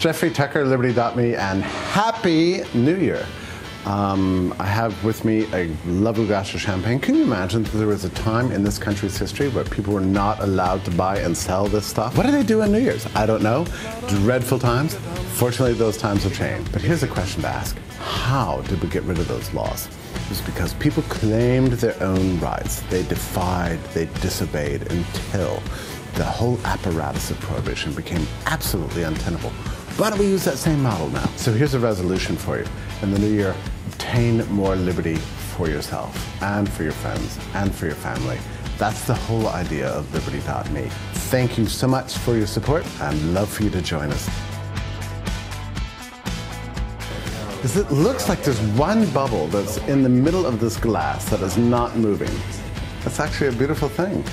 Jeffrey Tucker, Liberty.me, and Happy New Year. Um, I have with me a lovely glass of champagne. Can you imagine that there was a time in this country's history where people were not allowed to buy and sell this stuff? What do they do on New Year's? I don't know. Dreadful times. Fortunately, those times have changed. But here's a question to ask How did we get rid of those laws? It was because people claimed their own rights. They defied, they disobeyed until the whole apparatus of prohibition became absolutely untenable. Why don't we use that same model now? So here's a resolution for you. In the new year, obtain more liberty for yourself and for your friends and for your family. That's the whole idea of Liberty.me. Thank you so much for your support and love for you to join us. It looks like there's one bubble that's in the middle of this glass that is not moving. That's actually a beautiful thing.